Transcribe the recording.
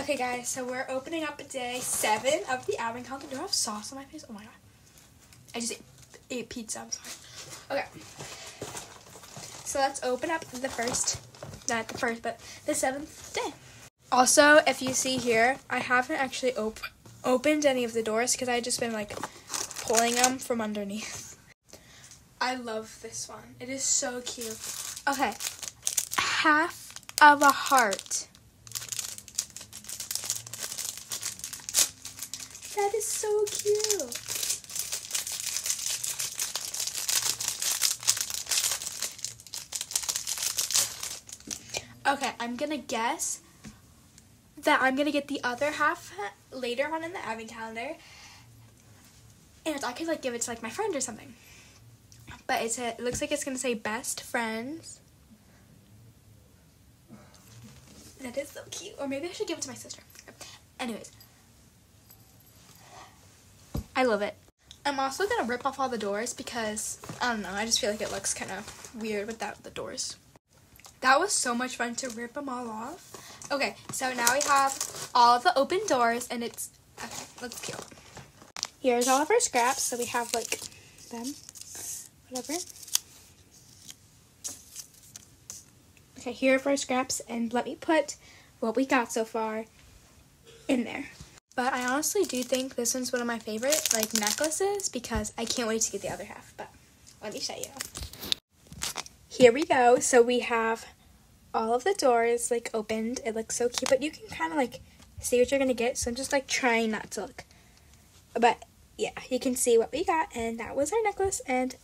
Okay, guys, so we're opening up day seven of the advent calendar. Do I have sauce on my face? Oh my god. I just ate, ate pizza. I'm sorry. Okay. So let's open up the first, not the first, but the seventh day. Also, if you see here, I haven't actually op- opened any of the doors because I just been like pulling them from underneath. I love this one. It is so cute. Okay. Half of a heart. That is so cute. Okay, I'm gonna guess that I'm gonna get the other half later on in the advent calendar, and I could like give it to like my friend or something. But it's a, it looks like it's gonna say best friends. That is so cute. Or maybe I should give it to my sister. Anyways, I love it. I'm also gonna rip off all the doors because I don't know. I just feel like it looks kind of weird without the doors. That was so much fun to rip them all off. Okay, so now we have all of the open doors and it's, okay, let's peel. Here's all of our scraps. So we have like them, whatever. Okay, here are our scraps and let me put what we got so far in there. But I honestly do think this one's one of my favorite like necklaces because I can't wait to get the other half. But let me show you here we go. So we have all of the doors like opened. It looks so cute, but you can kind of like see what you're gonna get. So I'm just like trying not to look. But yeah, you can see what we got, and that was our necklace. And.